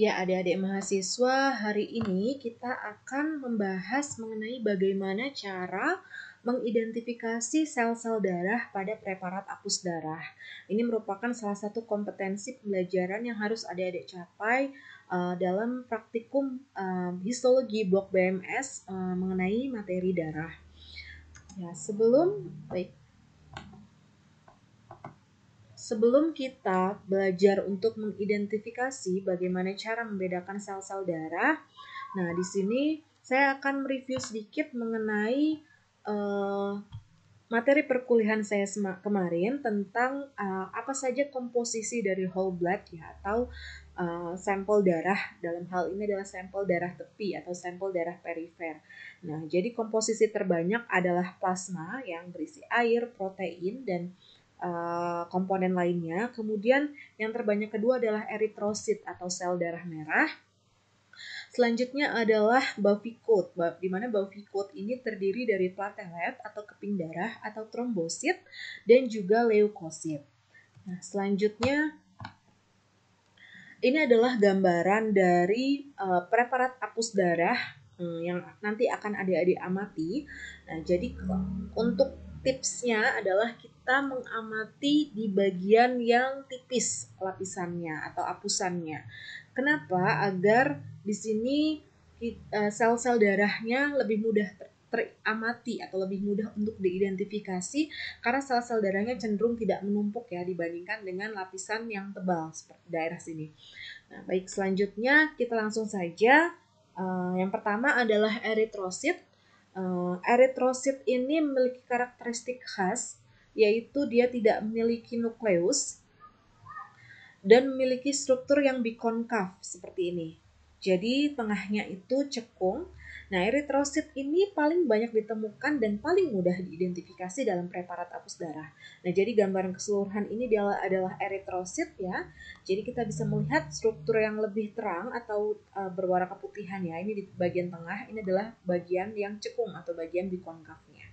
Ya, adik-adik mahasiswa, hari ini kita akan membahas mengenai bagaimana cara mengidentifikasi sel-sel darah pada preparat apus darah. Ini merupakan salah satu kompetensi pembelajaran yang harus adik-adik capai uh, dalam praktikum uh, histologi blok BMS uh, mengenai materi darah. Ya, sebelum baik Sebelum kita belajar untuk mengidentifikasi bagaimana cara membedakan sel-sel darah, nah di sini saya akan mereview sedikit mengenai uh, materi perkuliahan saya kemarin tentang uh, apa saja komposisi dari whole blood ya atau uh, sampel darah dalam hal ini adalah sampel darah tepi atau sampel darah perifer. Nah, jadi komposisi terbanyak adalah plasma yang berisi air, protein dan uh, komponen lainnya. Kemudian yang terbanyak kedua adalah eritrosit atau sel darah merah. Selanjutnya adalah Bavicoat, di mana Bavicoat ini terdiri dari platelet atau keping darah atau trombosit dan juga leukosit. Nah, selanjutnya ini adalah gambaran dari uh, preparat apus darah um, yang nanti akan adik-adik amati. Nah, jadi untuk tipsnya adalah kita mengamati di bagian yang tipis lapisannya atau apusannya. Kenapa? Agar di sini eh, sel-sel darahnya lebih mudah teramati atau lebih mudah untuk diidentifikasi karena sel-sel darahnya cenderung tidak menumpuk ya dibandingkan dengan lapisan yang tebal seperti daerah sini. Nah, baik selanjutnya kita langsung saja. Uh, yang pertama adalah eritrosit. Uh, eritrosit ini memiliki karakteristik khas yaitu dia tidak memiliki nukleus dan memiliki struktur yang bikonkav seperti ini. Jadi tengahnya itu cekung. Nah, eritrosit ini paling banyak ditemukan dan paling mudah diidentifikasi dalam preparat apus darah. Nah, jadi gambaran keseluruhan ini adalah, eritrosit ya. Jadi kita bisa melihat struktur yang lebih terang atau uh, berwarna keputihan ya. Ini di bagian tengah, ini adalah bagian yang cekung atau bagian bikonkavnya.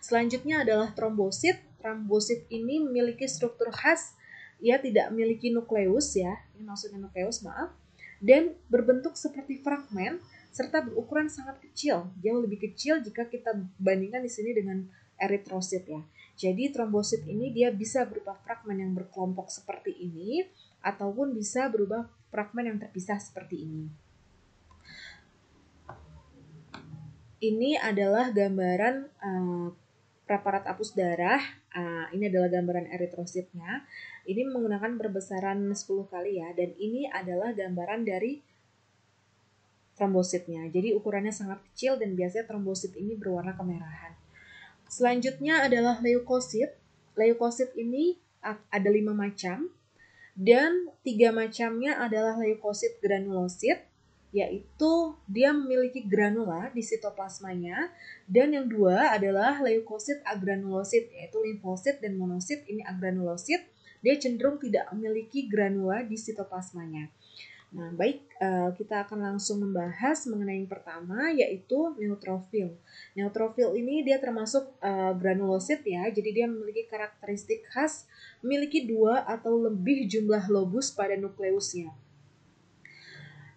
Selanjutnya adalah trombosit. Trombosit ini memiliki struktur khas, ia tidak memiliki nukleus ya, ini maksudnya nukleus maaf, dan berbentuk seperti fragmen serta berukuran sangat kecil, jauh lebih kecil jika kita bandingkan di sini dengan eritrosit ya. Jadi trombosit ini dia bisa berupa fragmen yang berkelompok seperti ini ataupun bisa berubah fragmen yang terpisah seperti ini. Ini adalah gambaran uh, preparat apus darah. Uh, ini adalah gambaran eritrositnya. Ini menggunakan perbesaran 10 kali ya. Dan ini adalah gambaran dari trombositnya. Jadi ukurannya sangat kecil dan biasanya trombosit ini berwarna kemerahan. Selanjutnya adalah leukosit. Leukosit ini ada lima macam dan tiga macamnya adalah leukosit granulosit, yaitu dia memiliki granula di sitoplasmanya dan yang dua adalah leukosit agranulosit yaitu limfosit dan monosit ini agranulosit dia cenderung tidak memiliki granula di sitoplasmanya. Nah, baik eh, kita akan langsung membahas mengenai yang pertama yaitu neutrofil. Neutrofil ini dia termasuk uh, granulosit ya, jadi dia memiliki karakteristik khas memiliki dua atau lebih jumlah lobus pada nukleusnya.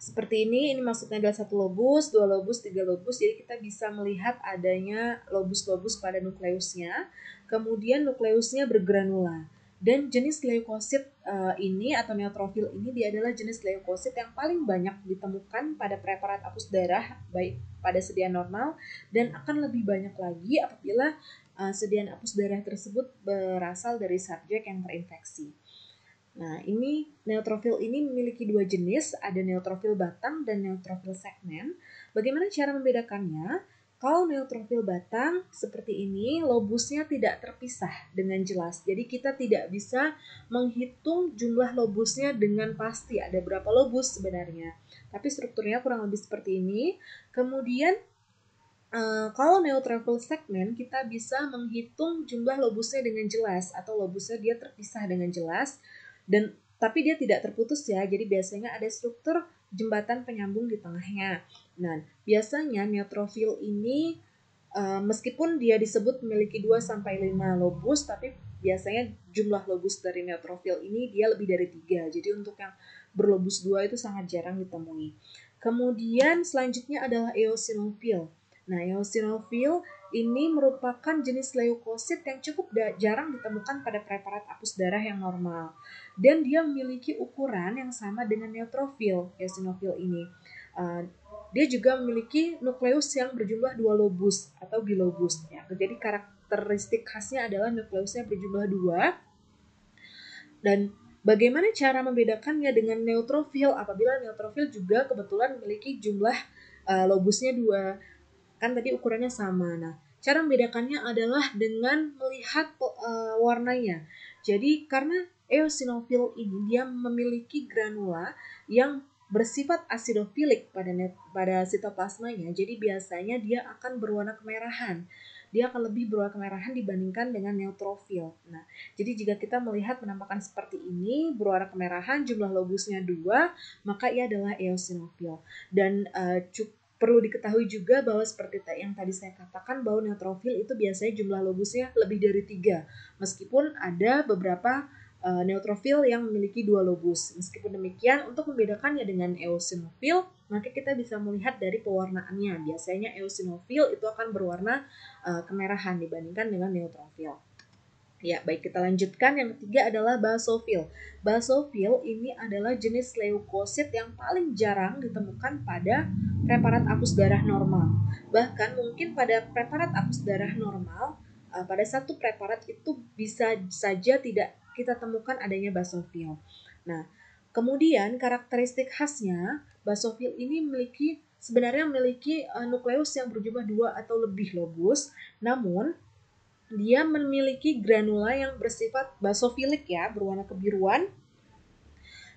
Seperti ini, ini maksudnya adalah satu lobus, dua lobus, tiga lobus. Jadi kita bisa melihat adanya lobus-lobus pada nukleusnya. Kemudian nukleusnya bergranula. Dan jenis leukosit uh, ini atau neutrofil ini dia adalah jenis leukosit yang paling banyak ditemukan pada preparat apus darah baik pada sediaan normal dan akan lebih banyak lagi apabila uh, sediaan apus darah tersebut berasal dari subjek yang terinfeksi. Nah, ini neutrofil ini memiliki dua jenis, ada neutrofil batang dan neutrofil segmen. Bagaimana cara membedakannya? Kalau neutrofil batang seperti ini, lobusnya tidak terpisah dengan jelas. Jadi kita tidak bisa menghitung jumlah lobusnya dengan pasti. Ada berapa lobus sebenarnya. Tapi strukturnya kurang lebih seperti ini. Kemudian uh, kalau neutrofil segmen, kita bisa menghitung jumlah lobusnya dengan jelas. Atau lobusnya dia terpisah dengan jelas dan tapi dia tidak terputus ya jadi biasanya ada struktur jembatan penyambung di tengahnya nah biasanya neutrofil ini uh, meskipun dia disebut memiliki 2 sampai 5 lobus tapi biasanya jumlah lobus dari neutrofil ini dia lebih dari tiga jadi untuk yang berlobus dua itu sangat jarang ditemui. Kemudian selanjutnya adalah eosinofil. Nah, eosinofil ini merupakan jenis leukosit yang cukup jarang ditemukan pada preparat apus darah yang normal. Dan dia memiliki ukuran yang sama dengan neutrofil, eosinofil ini. Uh, dia juga memiliki nukleus yang berjumlah dua lobus atau bilobus. Ya. Jadi karakteristik khasnya adalah nukleusnya berjumlah dua. Dan bagaimana cara membedakannya dengan neutrofil apabila neutrofil juga kebetulan memiliki jumlah uh, lobusnya dua. Kan tadi ukurannya sama. Nah, cara membedakannya adalah dengan melihat uh, warnanya. Jadi karena eosinofil ini dia memiliki granula yang bersifat asidofilik pada net, pada sitoplasmanya. Jadi biasanya dia akan berwarna kemerahan. Dia akan lebih berwarna kemerahan dibandingkan dengan neutrofil. Nah, jadi jika kita melihat penampakan seperti ini, berwarna kemerahan, jumlah lobusnya dua, maka ia adalah eosinofil. Dan uh, perlu diketahui juga bahwa seperti yang tadi saya katakan bahwa neutrofil itu biasanya jumlah lobusnya lebih dari tiga. Meskipun ada beberapa uh, neutrofil yang memiliki dua lobus. Meskipun demikian, untuk membedakannya dengan eosinofil, maka kita bisa melihat dari pewarnaannya. Biasanya eosinofil itu akan berwarna uh, kemerahan dibandingkan dengan neutrofil. Ya, baik kita lanjutkan. Yang ketiga adalah basofil. Basofil ini adalah jenis leukosit yang paling jarang ditemukan pada preparat apus darah normal. Bahkan mungkin pada preparat apus darah normal, uh, pada satu preparat itu bisa saja tidak kita temukan adanya basofil. Nah, kemudian karakteristik khasnya basofil ini memiliki sebenarnya memiliki uh, nukleus yang berjumlah dua atau lebih lobus, namun dia memiliki granula yang bersifat basofilik ya, berwarna kebiruan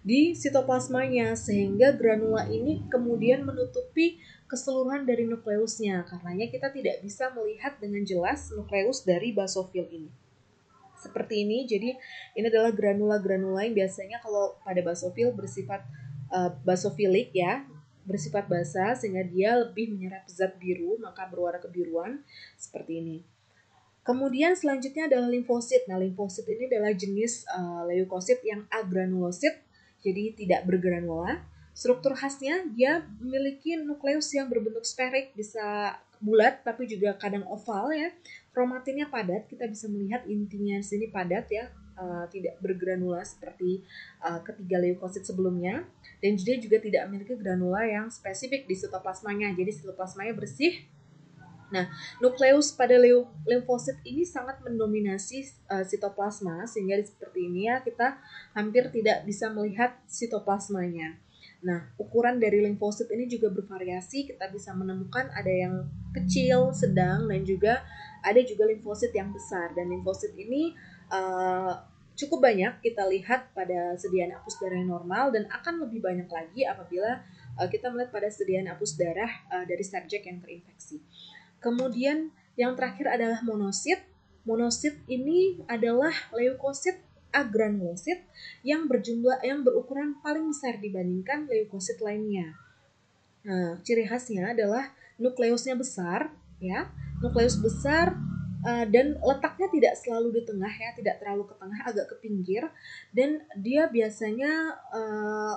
di sitoplasmanya sehingga granula ini kemudian menutupi keseluruhan dari nukleusnya. Karenanya kita tidak bisa melihat dengan jelas nukleus dari basofil ini seperti ini. Jadi ini adalah granula-granula yang biasanya kalau pada basofil bersifat uh, basofilik ya, bersifat basah sehingga dia lebih menyerap zat biru maka berwarna kebiruan seperti ini. Kemudian selanjutnya adalah limfosit. Nah, limfosit ini adalah jenis uh, leukosit yang agranulosit, jadi tidak bergranula. Struktur khasnya dia memiliki nukleus yang berbentuk sferik, bisa bulat tapi juga kadang oval ya. Kromatinnya padat, kita bisa melihat intinya sini padat ya, uh, tidak bergranula seperti uh, ketiga leukosit sebelumnya. Dan dia juga tidak memiliki granula yang spesifik di sitoplasmanya. Jadi sitoplasmanya bersih. Nah, nukleus pada limfosit ini sangat mendominasi uh, sitoplasma sehingga seperti ini ya kita hampir tidak bisa melihat sitoplasmanya. Nah, ukuran dari limfosit ini juga bervariasi. Kita bisa menemukan ada yang kecil, sedang, dan juga ada juga limfosit yang besar. Dan limfosit ini uh, cukup banyak kita lihat pada sediaan apus darah yang normal dan akan lebih banyak lagi apabila uh, kita melihat pada sediaan apus darah uh, dari subjek yang terinfeksi. Kemudian yang terakhir adalah monosit. Monosit ini adalah leukosit agranulosit yang berjumlah yang berukuran paling besar dibandingkan leukosit lainnya. Nah, ciri khasnya adalah nukleusnya besar, ya, nukleus besar uh, dan letaknya tidak selalu di tengah ya, tidak terlalu ke tengah, agak ke pinggir, dan dia biasanya uh,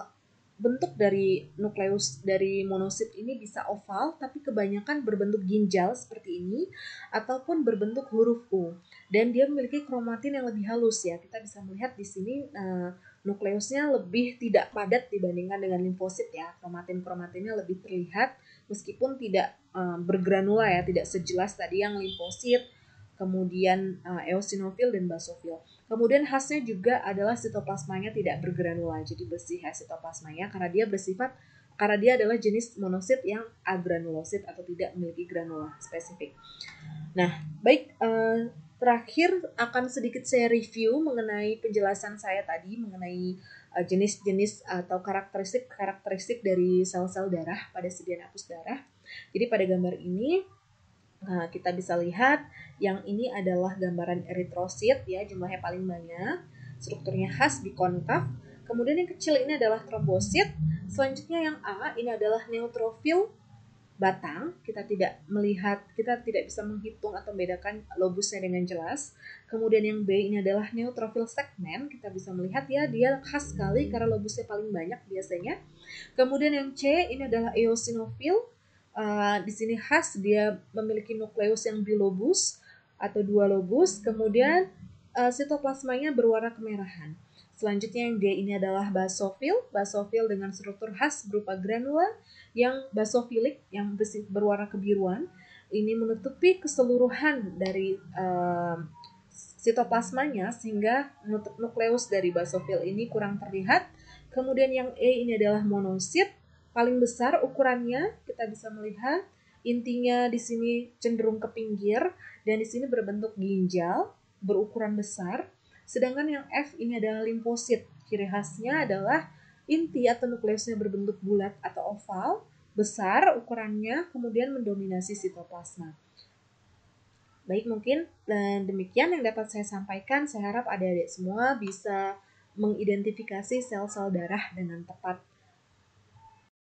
bentuk dari nukleus dari monosit ini bisa oval tapi kebanyakan berbentuk ginjal seperti ini ataupun berbentuk huruf U. Dan dia memiliki kromatin yang lebih halus ya. Kita bisa melihat di sini uh, nukleusnya lebih tidak padat dibandingkan dengan limfosit ya. Kromatin kromatinnya lebih terlihat meskipun tidak uh, bergranula ya. Tidak sejelas tadi yang limfosit kemudian uh, eosinofil dan basofil. Kemudian khasnya juga adalah sitoplasmanya tidak bergranula, jadi bersih ya sitoplasmanya karena dia bersifat karena dia adalah jenis monosit yang agranulosit atau tidak memiliki granula spesifik. Nah, baik uh, terakhir akan sedikit saya review mengenai penjelasan saya tadi mengenai jenis-jenis uh, atau karakteristik-karakteristik dari sel-sel darah pada sediaan apus darah. Jadi pada gambar ini Nah, kita bisa lihat yang ini adalah gambaran eritrosit ya, jumlahnya paling banyak. Strukturnya khas bikonkav. Kemudian yang kecil ini adalah trombosit. Selanjutnya yang A ini adalah neutrofil. batang, kita tidak melihat, kita tidak bisa menghitung atau membedakan lobusnya dengan jelas. Kemudian yang B ini adalah neutrophil segment, kita bisa melihat ya dia khas sekali karena lobusnya paling banyak biasanya. Kemudian yang C ini adalah eosinophil, uh, di sini khas dia memiliki nukleus yang bilobus atau dua lobus. Kemudian uh, sitoplasmanya berwarna kemerahan. Selanjutnya yang D ini adalah basofil, basofil dengan struktur khas berupa granula yang basofilik yang berwarna kebiruan. Ini menutupi keseluruhan dari uh, sitoplasmanya sehingga nukleus dari basofil ini kurang terlihat. Kemudian yang E ini adalah monosit, paling besar ukurannya kita bisa melihat intinya di sini cenderung ke pinggir dan di sini berbentuk ginjal berukuran besar Sedangkan yang F ini adalah limfosit. Ciri khasnya adalah inti atau nukleusnya berbentuk bulat atau oval, besar ukurannya, kemudian mendominasi sitoplasma. Baik, mungkin dan demikian yang dapat saya sampaikan. Saya harap adik-adik semua bisa mengidentifikasi sel-sel darah dengan tepat.